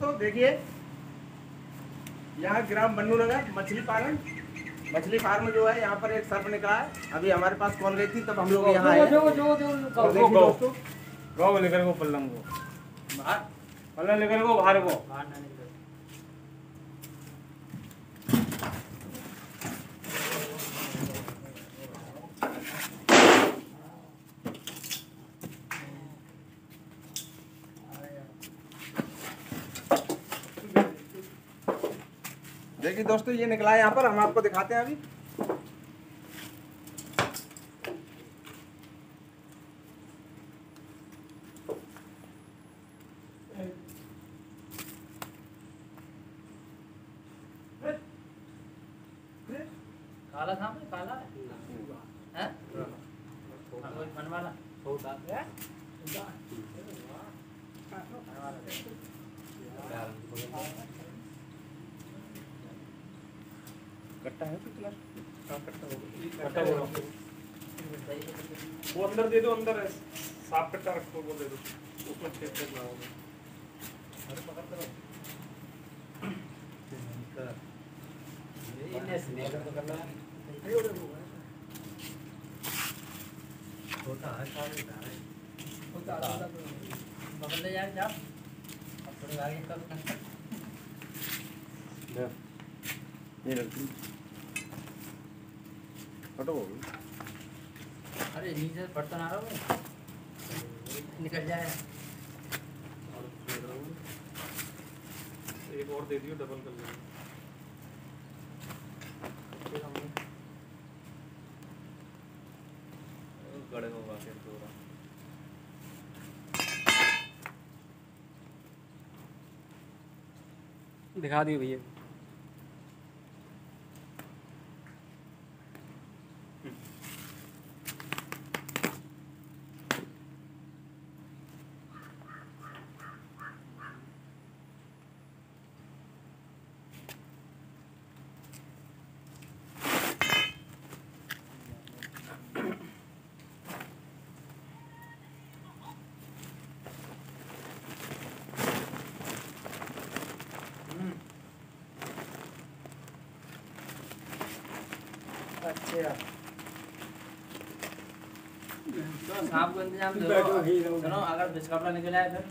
तो देखिए यहाँ ग्राम बन्नू नगर मछली पालन। मछली फार्म जो है यहाँ पर एक सर्प निकला है। अभी हमारे पास कौन गई थी तब हम लोग यहाँ आए। हैं। गो। दोस्तों। गाँव लेकर को पल्लम को। बाहर पल्लम लेकर को बाहर को देखिए दोस्तों ये निकला है यहाँ पर हम आपको दिखाते हैं अभी काला था काला है कट्टा है तो क्लास कट्टा बोलो वो अंदर दे दो अंदर साफ़ कट्टा रखो वो दे दो। उसमें छेद छेद ना हो। पकड़ ले जाए जाओ। अब थोड़ी आगे कर। ये लड़की फ़ोटो अरे नीचे से बर्तन आ रहा है। निकल जाए। एक और दे दियो डबल कर लेंगे गड़े होगा फिर पूरा दिखा दियो भैया। अच्छा। तो सांप को इंतज़ाम बैठो दो चलो सुनो अगर बिस्कपड़ा निकल आए फिर।